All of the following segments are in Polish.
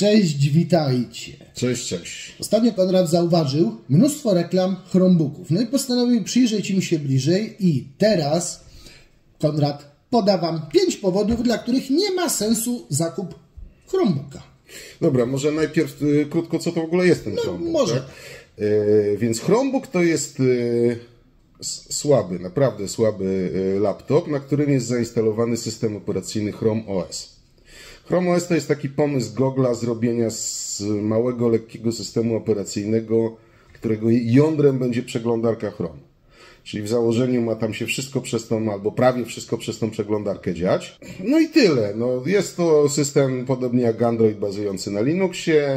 Cześć, witajcie. Cześć, cześć. Ostatnio Konrad zauważył mnóstwo reklam Chromebooków. No i postanowił przyjrzeć im się bliżej i teraz, Konrad, poda wam pięć powodów, dla których nie ma sensu zakup Chromebooka. Dobra, może najpierw y, krótko, co to w ogóle jest ten Chromebook. może. Tak? Y, więc Chromebook to jest y, słaby, naprawdę słaby y, laptop, na którym jest zainstalowany system operacyjny Chrome OS. Chrome OS to jest taki pomysł Google'a zrobienia z małego, lekkiego systemu operacyjnego, którego jądrem będzie przeglądarka Chrome. Czyli w założeniu ma tam się wszystko przez tą, albo prawie wszystko przez tą przeglądarkę dziać. No i tyle. No, jest to system podobnie jak Android bazujący na Linuxie.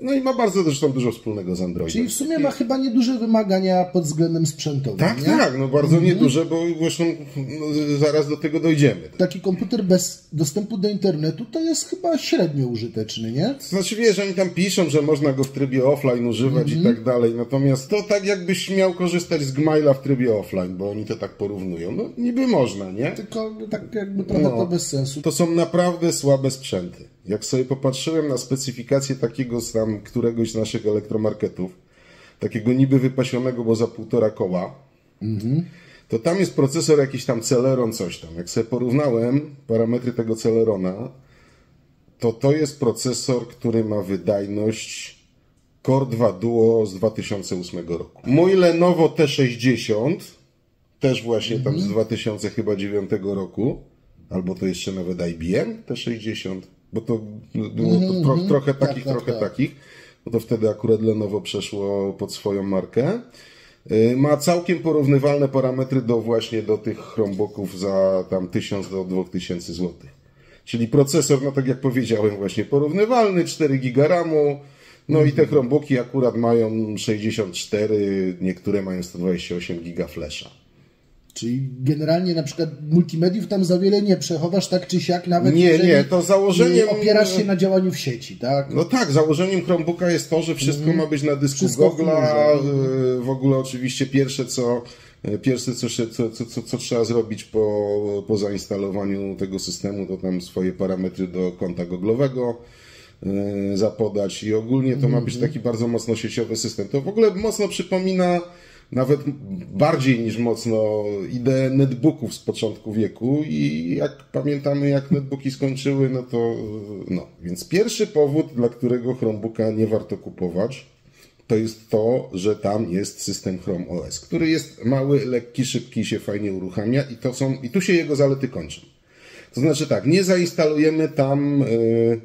No i ma bardzo zresztą dużo wspólnego z Androidem. Czyli w sumie ma chyba nieduże wymagania pod względem sprzętowym, Tak, nie? tak, no bardzo nieduże, bo zresztą no, zaraz do tego dojdziemy. Taki komputer bez dostępu do internetu to jest chyba średnio użyteczny, nie? Znaczy wiesz, oni tam piszą, że można go w trybie offline używać i tak dalej, natomiast to tak jakbyś miał korzystać z Gmaila w trybie offline, bo oni to tak porównują. No niby można, nie? Tylko tak jakby trochę No. to bez sensu. To są naprawdę słabe sprzęty. Jak sobie popatrzyłem na specyfikację takiego z tam któregoś z naszych elektromarketów, takiego niby wypasionego, bo za półtora koła, to tam jest procesor jakiś tam Celeron, coś tam. Jak sobie porównałem parametry tego Celerona, to to jest procesor, który ma wydajność Core 2 Duo z 2008 roku. Mój Lenovo T60, też właśnie tam z 2009 roku, albo to jeszcze nawet IBM T60, bo to było to tro, trochę takich, tak, trochę tak. takich, bo to wtedy akurat Lenovo przeszło pod swoją markę. Y, Ma całkiem porównywalne parametry do właśnie do tych Chromebooków za tam 1000 do 2000 zł. Czyli procesor, no tak jak powiedziałem, właśnie porównywalny, 4 giga RAMu, no i te Chromebooki akurat mają 64, niektóre mają 128 giga flasha. Czyli generalnie na przykład multimediów tam za wiele nie przechowasz, tak czy siak, nawet Nie, jeżeli nie, to założeniem- opierasz się na działaniu w sieci, tak? No tak, założeniem Chromebooka jest to, że wszystko ma być na dysku Wszystko chmurze. y, W ogóle oczywiście pierwsze co, y, pierwsze co, się- co, co, co, trzeba zrobić po, po zainstalowaniu tego systemu, to tam swoje parametry do konta Google'owego y, zapodać i ogólnie to ma być taki bardzo mocno sieciowy system. To w ogóle mocno przypomina nawet bardziej niż mocno ideę netbooków z początku wieku i jak pamiętamy jak netbooki skończyły, no to no. Więc pierwszy powód, dla którego Chromebooka nie warto kupować, to jest to, że tam jest system Chrome OS, który jest mały, lekki, szybki, się fajnie uruchamia i to są, i tu się jego zalety kończą. To znaczy tak, nie zainstalujemy tam, yy,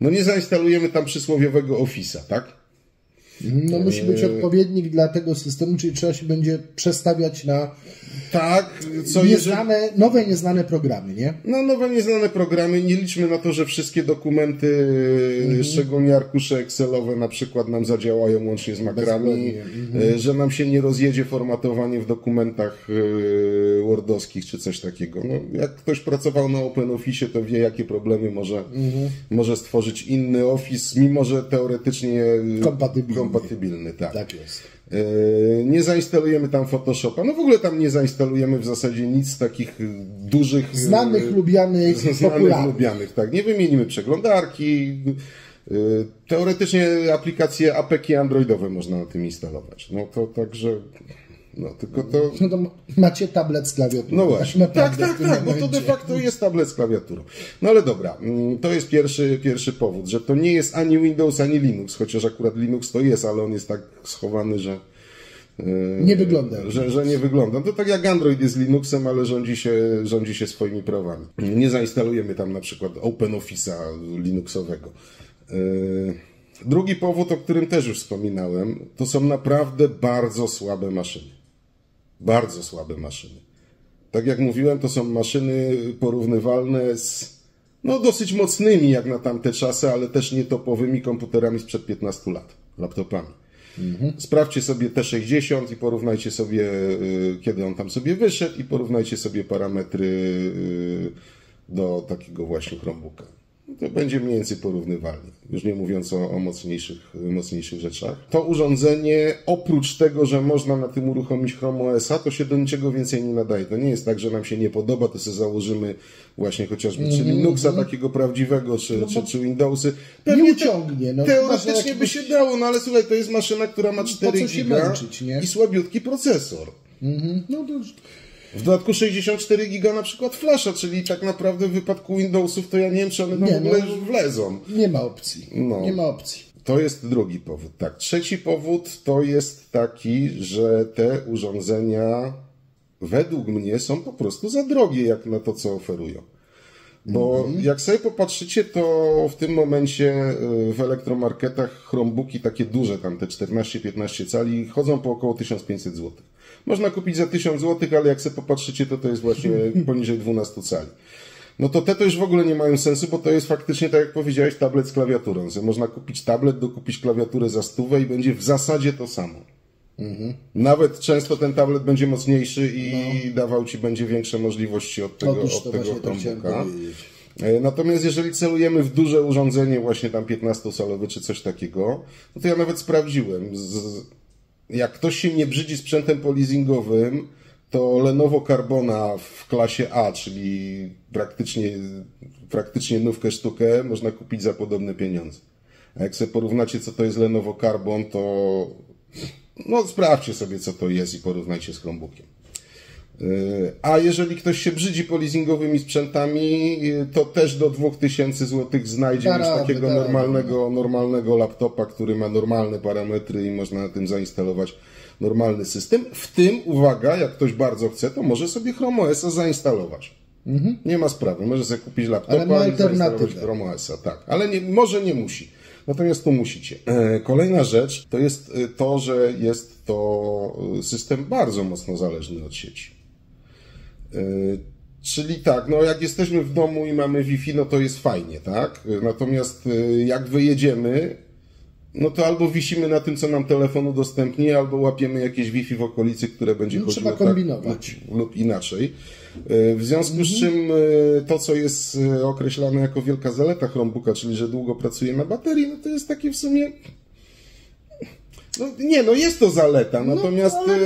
no nie zainstalujemy tam przysłowiowego Office'a, tak? No musi być odpowiednik dla tego systemu, czyli trzeba się będzie przestawiać na Tak, co jeżeli... nieznane, nowe nieznane programy, nie? No, nowe nieznane programy. Nie liczmy na to, że wszystkie dokumenty, szczególnie arkusze Excelowe na przykład nam zadziałają łącznie z makrami, Bezbłędnie. e, że nam się nie rozjedzie formatowanie w dokumentach e, wordowskich czy coś takiego. No, jak ktoś pracował na OpenOffice, to wie, jakie problemy może, może stworzyć inny Office, mimo że teoretycznie e, Kompatybilny. Kompatybilny tak. Tak jest. E, Nie zainstalujemy tam Photoshopa. No w ogóle tam nie zainstalujemy w zasadzie nic z takich dużych. e, Znanych, lubianych, znanych, popularnych. lubianych, tak. Nie wymienimy przeglądarki. E, Teoretycznie aplikacje APK androidowe można na tym instalować. No to także. No tylko to. No to macie tablet z klawiaturą. No właśnie. Tak, tak, tak, bo to de facto jest tablet z klawiaturą. No ale dobra, mm, to jest pierwszy, pierwszy powód, że to nie jest ani Windows, ani Linux, chociaż akurat Linux to jest, ale on jest tak schowany, że. e, Nie wygląda. Że, że nie wygląda. To tak jak Android jest Linuxem, ale rządzi się, rządzi się swoimi prawami. Nie zainstalujemy tam na przykład OpenOffice'a Linuxowego. Yy, Drugi powód, o którym też już wspominałem, to są naprawdę bardzo słabe maszyny. Bardzo słabe maszyny. Tak jak mówiłem, to są maszyny porównywalne z no, dosyć mocnymi jak na tamte czasy, ale też nie topowymi komputerami sprzed 15 lat, laptopami. Sprawdźcie sobie T60 i porównajcie sobie, y, kiedy on tam sobie wyszedł i porównajcie sobie parametry y, do takiego właśnie Chromebooka. To będzie mniej więcej porównywalnie. Już nie mówiąc o, o mocniejszych, mocniejszych rzeczach. To urządzenie, oprócz tego, że można na tym uruchomić Chrome OS-a, to się do niczego więcej nie nadaje. To nie jest tak, że nam się nie podoba, to sobie założymy właśnie chociażby czy Mhm, Linuxa takiego prawdziwego, czy, czy, czy Windowsy. Nie te- uciągnie, no, teoretycznie by się dało, no ale słuchaj, to jest maszyna, która ma 4 co się giga męczyć, i słabiutki procesor. No to. W dodatku 64 giga na przykład flasha, czyli tak naprawdę w wypadku Windowsów to ja nie wiem, czy one Nie, w ogóle no. wlezą. Nie ma opcji. No. Nie ma opcji. To jest drugi powód. Tak. Trzeci powód to jest taki, że te urządzenia według mnie są po prostu za drogie jak na to, co oferują. Bo jak sobie popatrzycie, to w tym momencie y, w elektromarketach Chromebooki takie duże, tam te 14-15 cali, chodzą po około 1500 zł. Można kupić za 1000 zł, ale jak sobie popatrzycie, to to jest właśnie poniżej 12 cali. No to te to już w ogóle nie mają sensu, bo to jest faktycznie, tak jak powiedziałeś, tablet z klawiaturą. Można kupić tablet, dokupić klawiaturę za stówę i będzie w zasadzie to samo. Nawet często ten tablet będzie mocniejszy i dawał ci będzie większe możliwości od tego, Otóż od tego Chromebooka. E, Natomiast jeżeli celujemy w duże urządzenie, właśnie tam 15-calowe czy coś takiego, no to ja nawet sprawdziłem. Z, jak ktoś się nie brzydzi sprzętem poleasingowym, to Lenovo Carbona w klasie A, czyli praktycznie, praktycznie nówkę sztukę, można kupić za podobne pieniądze. A jak sobie porównacie, co to jest Lenovo Carbon, to no sprawdźcie sobie, co to jest i porównajcie z Chromebookiem. Yy, A jeżeli ktoś się brzydzi polizingowymi sprzętami, yy, to też do 2000 zł znajdzie Da już takiego da normalnego, normalnego laptopa, który ma normalne parametry i można na tym zainstalować normalny system. W tym, uwaga, jak ktoś bardzo chce, to może sobie Chrome OS-a zainstalować. Nie ma sprawy, może sobie kupić laptopa i zainstalować. Chrome OS-a, tak. Ale nie, może nie musi. Natomiast tu musicie. E, Kolejna rzecz to jest e, to, że jest to e, system bardzo mocno zależny od sieci. E, Czyli tak, no jak jesteśmy w domu i mamy Wi-Fi, no to jest fajnie, tak? Natomiast e, jak wyjedziemy, no to albo wisimy na tym, co nam telefon udostępni, albo łapiemy jakieś Wi-Fi w okolicy, które będzie No, chodziło trzeba kombinować. tak lub, lub inaczej. E, W związku z czym e, to, co jest określane jako wielka zaleta Chromebooka, czyli że długo pracuje na baterii, no to jest takie w sumie... No, nie, no jest to zaleta, natomiast... Ale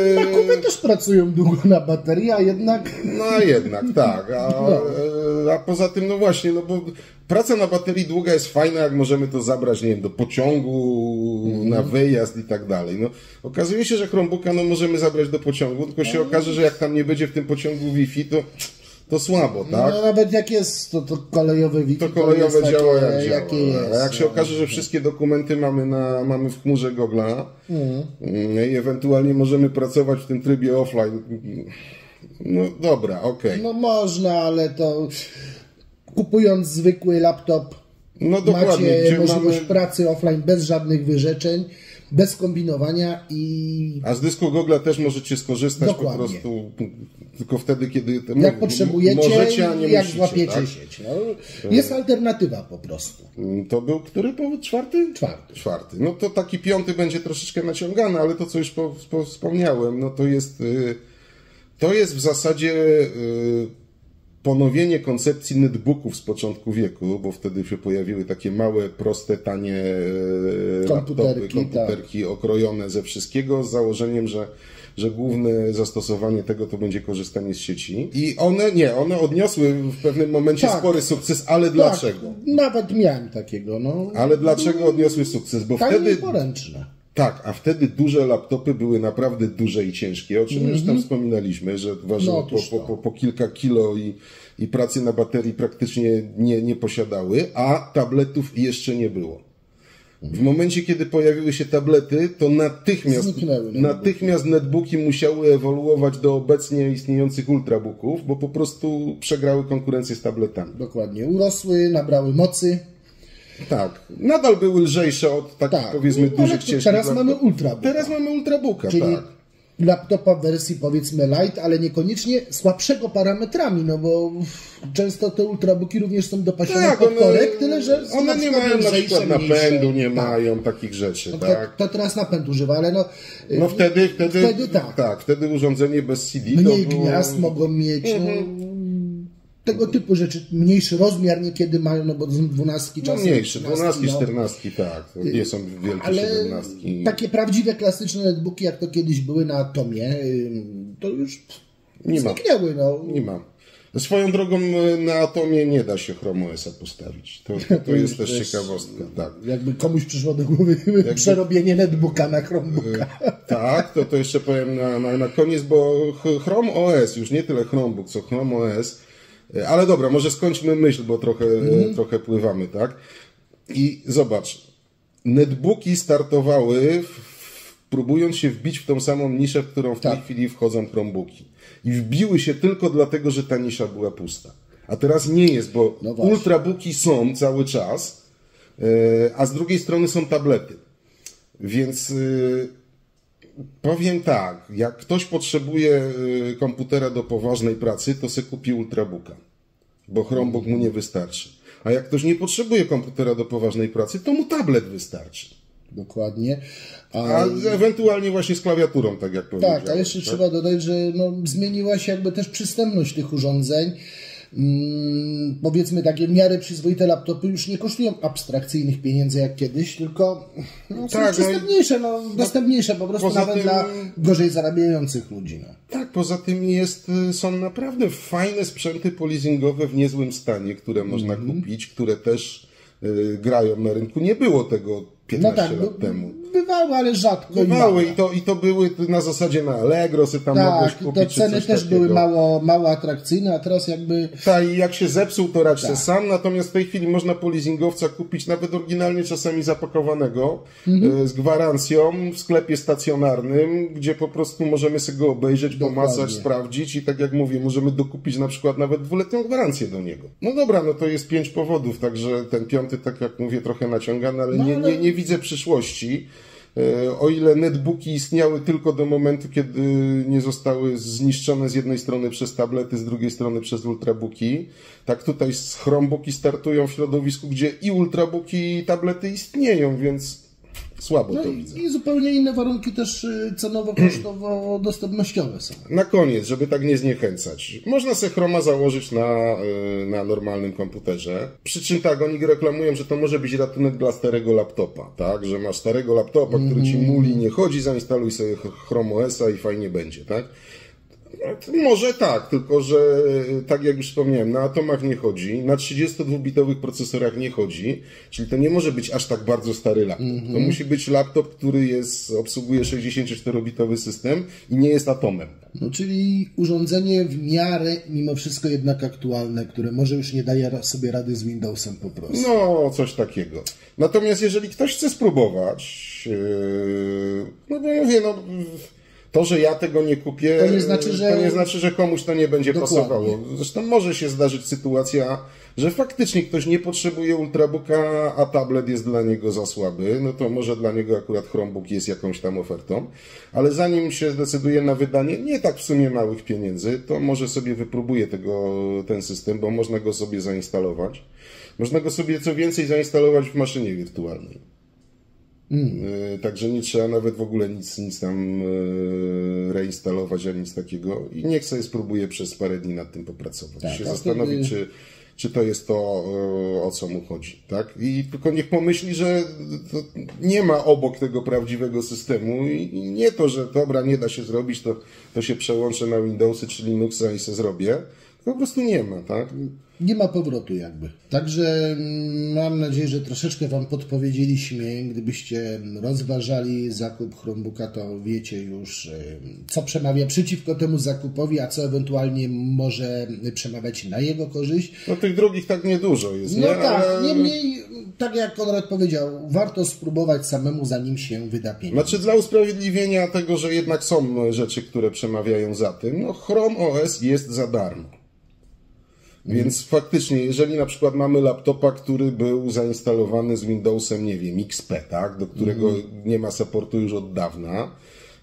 e, też pracują długo na baterii, a jednak... no a jednak, tak. A, No. a poza tym, no właśnie, no bo praca na baterii długa jest fajna, jak możemy to zabrać, nie wiem, do pociągu, Mhm. na wyjazd i tak dalej. No, okazuje się, że Chromebooka no, możemy zabrać do pociągu, tylko się okaże, że jak tam nie będzie w tym pociągu Wi-Fi, to, to słabo, tak? No nawet jak jest to, to kolejowe Wi-Fi, To kolejowe jest działa takie, jak działa. jakie jest. A jak się no. okaże, że wszystkie dokumenty mamy, na, mamy w chmurze Google'a Mhm. mm, i ewentualnie możemy pracować w tym trybie offline, no dobra, okej. No można, ale to kupując zwykły laptop No dokładnie, macie możliwość mamy- pracy offline bez żadnych wyrzeczeń, bez kombinowania i A z dysku Google też możecie skorzystać Dokładnie. po prostu tylko wtedy, kiedy jak potrzebujecie, możecie, a nie jak musicie, złapiecie tak? sieć. No, jest alternatywa po prostu. To był który powód? Czwarty? Czwarty. Czwarty. No to taki piąty będzie troszeczkę naciągany, ale to, co już po, po, wspomniałem, no to jest, y, to jest w zasadzie y, ponowienie koncepcji netbooków z początku wieku, bo wtedy się pojawiły takie małe, proste, tanie y, laptopy, Komputerki, komputerki okrojone ze wszystkiego z założeniem, że że główne zastosowanie tego to będzie korzystanie z sieci. I one, nie, one odniosły w pewnym momencie Tak. spory sukces, ale dlaczego? Tak, nawet miałem takiego, no. Ale dlaczego odniosły sukces? Bo Tanie wtedy poręczne. Tak, a wtedy duże laptopy były naprawdę duże i ciężkie, o czym już tam wspominaliśmy, że ważyły Mhm. No, po, po, po, kilka kilo i, i pracy na baterii praktycznie nie, nie posiadały, a tabletów jeszcze nie było. W momencie, kiedy pojawiły się tablety, to natychmiast, Zniknęły natychmiast netbooki musiały ewoluować do obecnie istniejących ultrabooków, bo po prostu przegrały konkurencję z tabletami. Dokładnie. Urosły, nabrały mocy. Tak, nadal były lżejsze od takich Tak. powiedzmy No, dużych ciężkich teraz laptopów. mamy ultrabooka. Teraz mamy ultrabooka, Czyli tak. laptopa w wersji powiedzmy light, ale niekoniecznie słabszego parametrami, no bo często te ultrabooki również są dopasione Tak, pod one, korek, tyle że są one nie mają na przykład napędu, nie Tak. mają takich rzeczy, No tak? to, to teraz napęd używa, ale no, No wtedy, wtedy, Wtedy tak. wtedy urządzenie bez CD mniej to było... gniazd mogą mieć. No, tego typu rzeczy, mniejszy rozmiar niekiedy mają, no bo dwunastki No czasem. mniejsze, 13, dwunastki, no. czternastki, tak. To nie są wielkie Ale siedemnastki. takie prawdziwe, klasyczne netbooki, jak to kiedyś były na Atomie, to już Nie ma. zniknęły, no. Nie ma. Swoją drogą e, na Atomie nie da się Chrome OS-a postawić. To, to, to jest też ciekawostka. Tak. Jakby komuś przyszło do głowy przerobienie netbooka na Chromebooka. Tak, to, to jeszcze powiem na, na, na koniec, bo Ch- Chrome OS, już nie tyle Chromebook, co Chrome OS, ale dobra, może skończmy myśl, bo trochę, e, trochę pływamy, tak? I zobacz, netbooki startowały, w, próbując się wbić w tą samą niszę, w którą w tej Tak. chwili wchodzą Chromebooki. I wbiły się tylko dlatego, że ta nisza była pusta. A teraz nie jest, bo No ultrabooki są cały czas, e, a z drugiej strony są tablety. Więc y, powiem tak, jak ktoś potrzebuje y, komputera do poważnej pracy, to se kupi ultrabooka, bo Chromebook mu nie wystarczy. A jak ktoś nie potrzebuje komputera do poważnej pracy, to mu tablet wystarczy. Dokładnie. A ewentualnie właśnie z klawiaturą, tak jak powiedziałem. Tak, a jeszcze trzeba dodać, że no, zmieniła się jakby też przystępność tych urządzeń. Mm, powiedzmy takie w miarę przyzwoite laptopy już nie kosztują abstrakcyjnych pieniędzy jak kiedyś, tylko no, są Tak, no przystępniejsze, no, dostępniejsze po prostu nawet tym- dla gorzej zarabiających ludzi. No. Tak, poza tym jest, y, są naprawdę fajne sprzęty polizingowe w niezłym stanie, które można Mhm. kupić, które też y, grają na rynku. Nie było tego 15 No tak, lat temu. Bywały, ale rzadko. i Bywały mało. i to, i to były na zasadzie na Allegro, sobie tam mogłeś Tak, kupić. te ceny coś też takiego. były mało, mało atrakcyjne, a teraz jakby Tak, i jak się zepsuł, to radź Tak. se sam, natomiast w tej chwili można po leasingowca kupić nawet oryginalnie czasami zapakowanego, Mhm. e, z gwarancją w sklepie stacjonarnym, gdzie po prostu możemy sobie go obejrzeć, pomacać, Dokładnie. sprawdzić i tak jak mówię, możemy dokupić na przykład nawet dwuletnią gwarancję do niego. No dobra, no to jest pięć powodów, także ten piąty, tak jak mówię, trochę naciągany, ale, No, nie, ale- nie, nie widzę przyszłości. E, O ile netbooki istniały tylko do momentu, kiedy nie zostały zniszczone z jednej strony przez tablety, z drugiej strony przez ultrabooki, tak tutaj Chromebooki startują w środowisku, gdzie i ultrabooki, i tablety istnieją, więc słabo no to i, widzę. i zupełnie inne warunki też y, cenowo-kosztowo dostępnościowe są. Na koniec, żeby tak nie zniechęcać. Można sobie Chroma założyć na, y, na normalnym komputerze. Przy czym tak, oni reklamują, że to może być ratunek dla starego laptopa, tak? Że masz starego laptopa, który ci muli, nie chodzi, zainstaluj sobie Ch- Chrome OS-a i fajnie będzie, tak? Może tak, tylko że y, tak jak już wspomniałem, na atomach nie chodzi, na 32-bitowych procesorach nie chodzi, czyli to nie może być aż tak bardzo stary laptop. To musi być laptop, który jest, obsługuje 64-bitowy system i nie jest atomem. No, czyli urządzenie w miarę mimo wszystko jednak aktualne, które może już nie daje sobie rady z Windowsem po prostu. No, coś takiego. Natomiast jeżeli ktoś chce spróbować, yy, no bo mówię, no to, że ja tego nie kupię, To nie znaczy, że- to nie znaczy, że komuś to nie będzie Dokładnie. pasowało. Zresztą może się zdarzyć sytuacja, że faktycznie ktoś nie potrzebuje ultrabooka, a tablet jest dla niego za słaby, no to może dla niego akurat Chromebook jest jakąś tam ofertą, ale zanim się zdecyduje na wydanie nie tak w sumie małych pieniędzy, to może sobie wypróbuje tego, ten system, bo można go sobie zainstalować. Można go sobie co więcej zainstalować w maszynie wirtualnej. Y, Także nie trzeba nawet w ogóle nic, nic tam y, reinstalować, ani nic takiego. I niech sobie spróbuje przez parę dni nad tym popracować. Tak, się a zastanowić, wtedy- czy, czy to jest to, y, o co mu chodzi. Tak? I tylko niech pomyśli, że to nie ma obok tego prawdziwego systemu i i nie to, że dobra, nie da się zrobić, to, to się przełączę na Windowsy czy Linuxa i se zrobię. To po prostu nie ma, tak? Nie ma powrotu jakby. Także mm, mam nadzieję, że troszeczkę Wam podpowiedzieliśmy. Gdybyście rozważali zakup Chromebooka, to wiecie już, y, co przemawia przeciwko temu zakupowi, a co ewentualnie może przemawiać na jego korzyść. No tych drugich tak niedużo jest, No nie? tak, niemniej, tak jak Konrad powiedział, warto spróbować samemu, zanim się wyda pieniądze. Znaczy dla usprawiedliwienia tego, że jednak są rzeczy, które przemawiają za tym, no Chrome OS jest za darmo. Więc faktycznie, jeżeli na przykład mamy laptopa, który był zainstalowany z Windowsem, nie wiem, XP, tak, do którego nie ma supportu już od dawna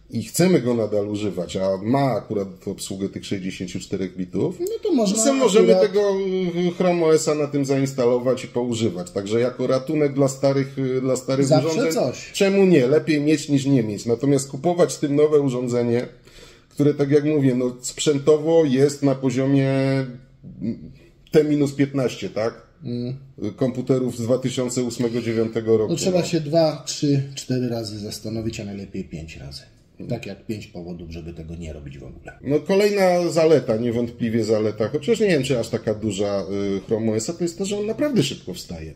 i chcemy go nadal używać, a ma akurat obsługę tych 64 bitów, No to można możemy tego Chrome OS-a na tym zainstalować i poużywać. Także jako ratunek dla starych, dla starych Zawsze urządzeń. coś. Czemu nie? Lepiej mieć niż nie mieć. Natomiast kupować z tym nowe urządzenie, które tak jak mówię, no sprzętowo jest na poziomie mm, T-15, tak? Komputerów z 2008-2009 roku. No trzeba się dwa, trzy, cztery razy zastanowić, a najlepiej pięć razy. Tak jak pięć powodów, żeby tego nie robić w ogóle. No kolejna zaleta, niewątpliwie zaleta, chociaż nie wiem, czy aż taka duża y, Chrome OS, to jest to, że on naprawdę szybko wstaje.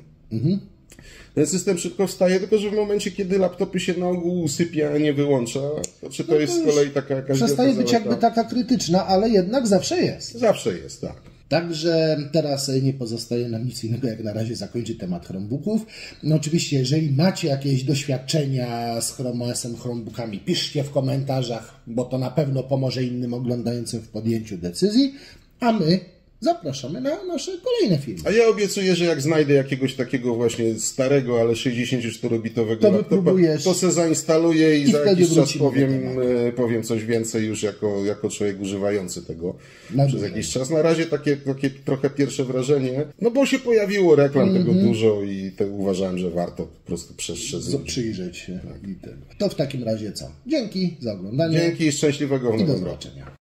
Ten system szybko wstaje, tylko że w momencie, kiedy laptopy się na ogół usypia, a nie wyłącza, to czy to jest z kolei taka jakaś Przestaje być zaleta? jakby taka krytyczna, ale jednak zawsze jest. Zawsze jest, tak. Także teraz nie pozostaje nam nic innego, jak na razie zakończyć temat Chromebooków. No oczywiście, jeżeli macie jakieś doświadczenia z Chrome OS-em, Chromebookami, piszcie w komentarzach, bo to na pewno pomoże innym oglądającym w podjęciu decyzji, a my zapraszamy na nasze kolejne filmy. A ja obiecuję, że jak znajdę jakiegoś takiego właśnie starego, ale 64-bitowego To laptopa, to se zainstaluję i, I za jakiś czas powiem, e, powiem coś więcej już jako, jako człowiek używający tego Na przez jakiś czas. Na razie takie, takie trochę pierwsze wrażenie, no bo się pojawiło reklam tego Mhm. dużo i to uważałem, że warto po prostu przestrzec. Przyjrzeć się tego. To w takim razie co? Dzięki za oglądanie Dzięki i szczęśliwego i do zobaczenia.